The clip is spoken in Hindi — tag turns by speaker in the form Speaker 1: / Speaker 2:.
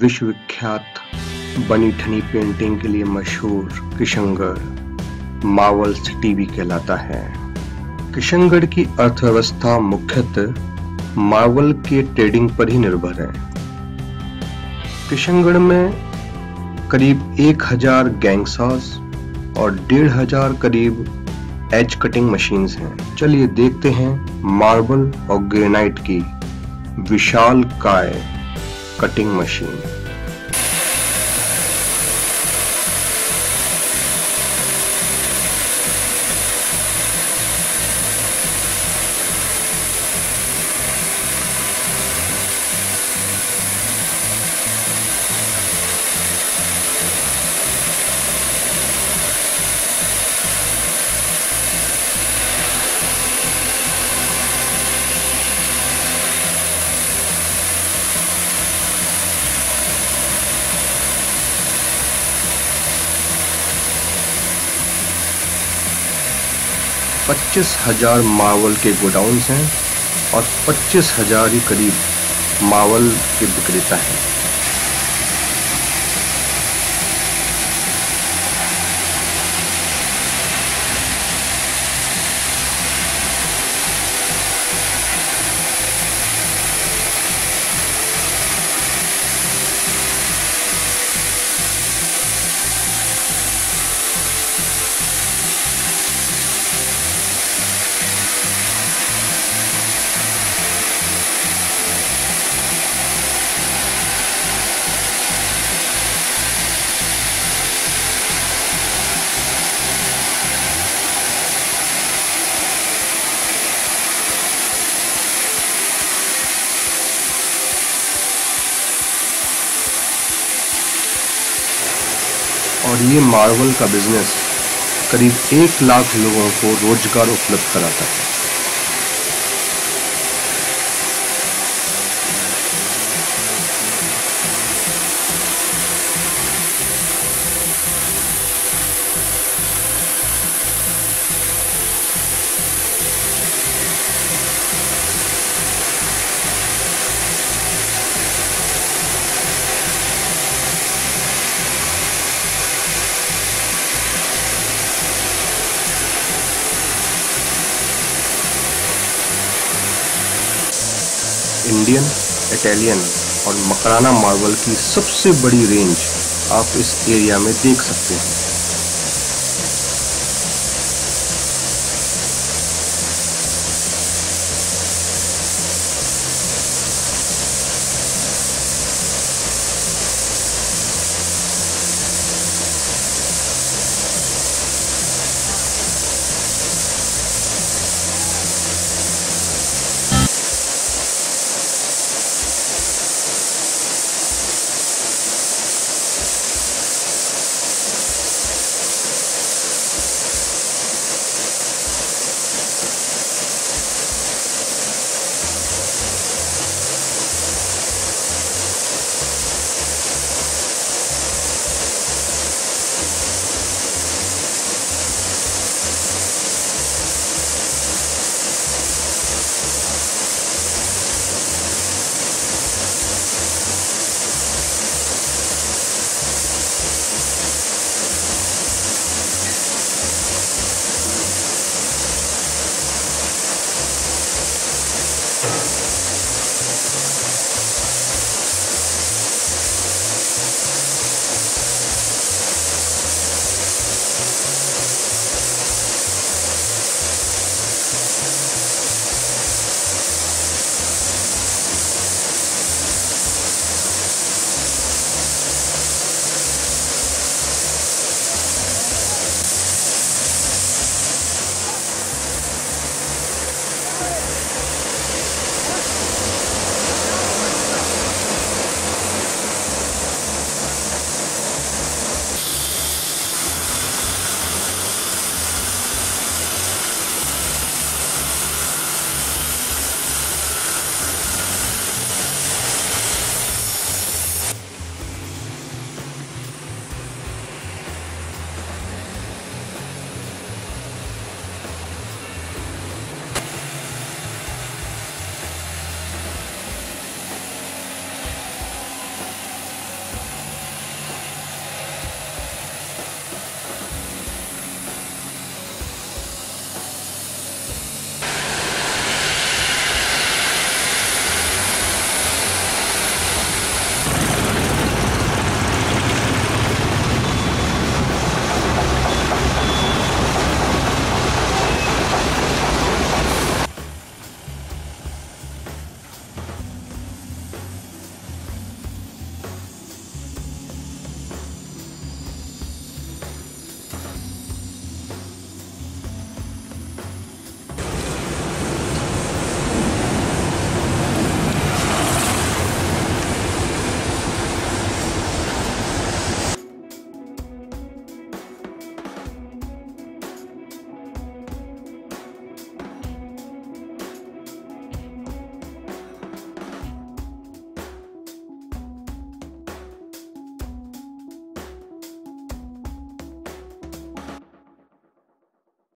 Speaker 1: विश्वविख्यात बनी ठनी पेंटिंग के लिए मशहूर किशनगढ़ मावल सिटी भी कहलाता है। किशनगढ़ की अर्थव्यवस्था मुख्यतः मार्बल के ट्रेडिंग पर ही निर्भर है। किशनगढ़ में करीब एक हज़ार गैंगसास और डेढ़ हज़ार करीब एज कटिंग मशीन्स हैं। चलिए देखते हैं मार्बल और ग्रेनाइट की विशाल काय कटिंग मशीन पच्चीस हज़ार मावल के गोडाउन हैं और पच्चीस हज़ार ही करीब मावल के विक्रेता हैं। और ये मार्बल का बिज़नेस करीब एक लाख लोगों को रोज़गार उपलब्ध कराता है। इंडियन इटालियन और मकराना मार्बल की सबसे बड़ी रेंज आप इस एरिया में देख सकते हैं।